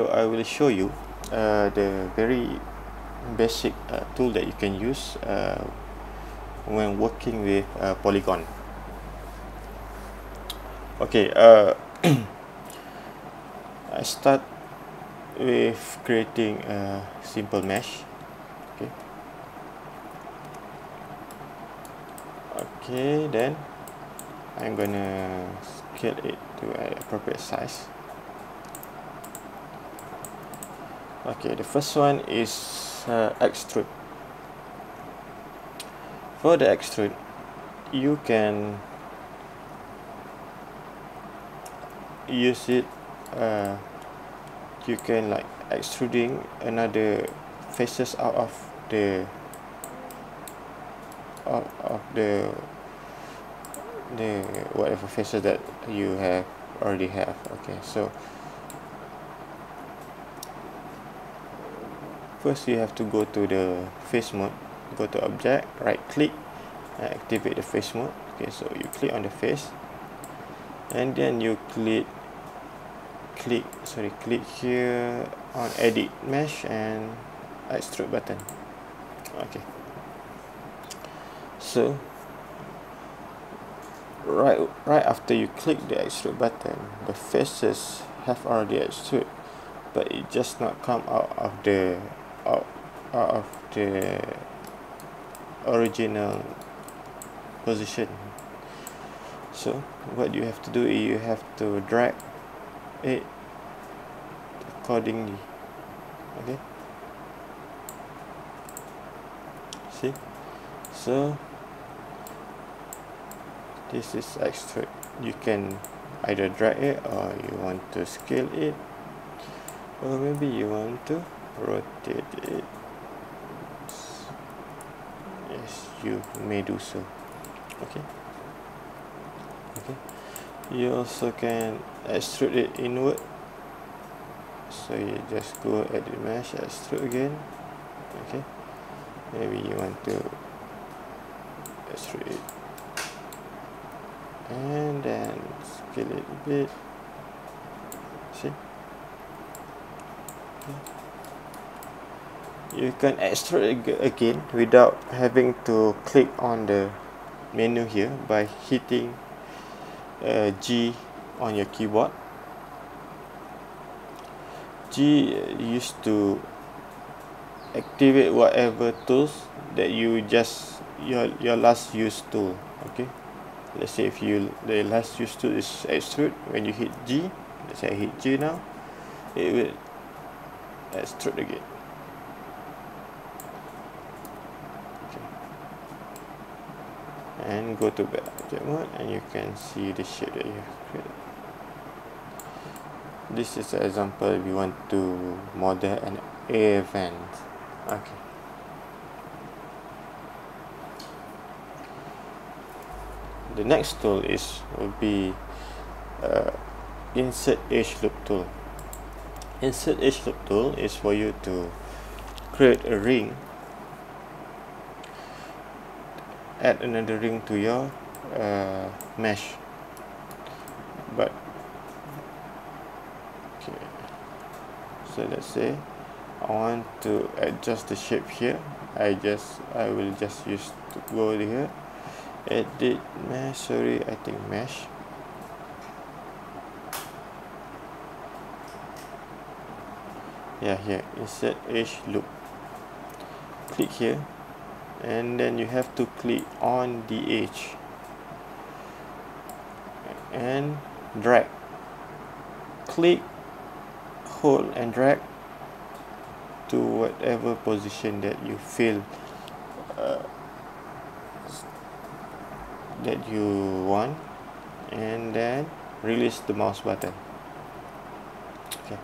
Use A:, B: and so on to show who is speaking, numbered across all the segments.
A: So I will show you uh, the very basic uh, tool that you can use uh, when working with uh, Polygon. Okay, uh, I start with creating a simple mesh. Okay. Okay, then I'm gonna scale it to an appropriate size. Okay, the first one is uh, extrude. For the extrude, you can use it. Uh, you can like extruding another faces out of the out of the the whatever faces that you have already have okay so first you have to go to the face mode. Go to object right click and activate the face mode. Okay so you click on the face. And then you click click sorry click here on edit mesh and extrude button. Okay. So right right after you click the extrude button the faces have already extruded but it just not come out of the out, of the original position. So what you have to do is you have to drag it accordingly. Okay? See? So this is extrude you can either drag it or you want to scale it. Or maybe you want to rotate it. Yes you may do so. Okay. Okay. You also can extrude it inward. So you just go at the mesh extrude again. Okay. Maybe you want to extrude it. And then scale it a bit. See you can extrude again without having to click on the menu here by hitting uh, G on your keyboard. G used to activate whatever tools that you just your your last use tool okay? Let's say if you the last use tool is extrude when you hit G let's say I hit G now it will extrude again and go to back object mode and you can see the shape that you have created. This is an example we want to model an event. Okay. The next tool is will be uh, insert edge loop tool. Insert edge loop tool is for you to create a ring add another ring to your uh, mesh. But okay. So let's say I want to adjust the shape here. I just I will just use to go here. Edit mesh sorry I think mesh. Yeah here insert edge loop. Click here and then you have to click on the edge. And drag. Click hold and drag to whatever position that you feel uh, that you want. And then release the mouse button. Okay.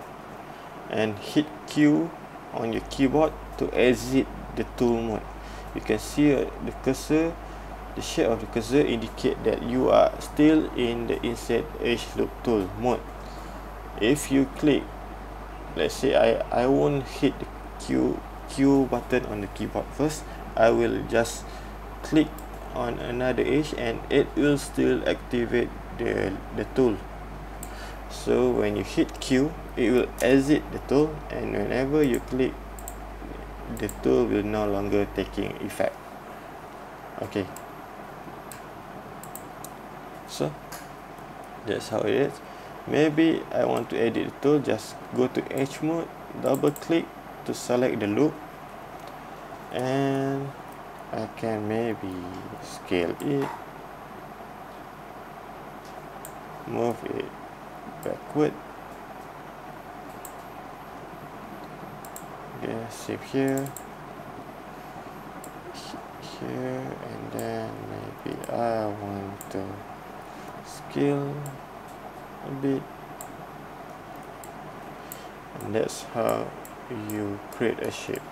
A: And hit Q on your keyboard to exit the tool mode you can see the cursor the shape of the cursor indicate that you are still in the insert edge loop tool mode. If you click let's say I, I won't hit the Q, Q button on the keyboard first. I will just click on another edge and it will still activate the, the tool. So when you hit Q it will exit the tool and whenever you click the tool will no longer taking effect. Okay. So that's how it is. Maybe I want to edit the tool. Just go to edge mode double click to select the loop. And I can maybe scale it. Move it backward okay save here here and then maybe I want to scale a bit. And that's how you create a shape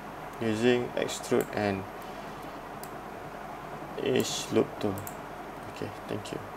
A: using extrude and edge loop tool. Okay thank you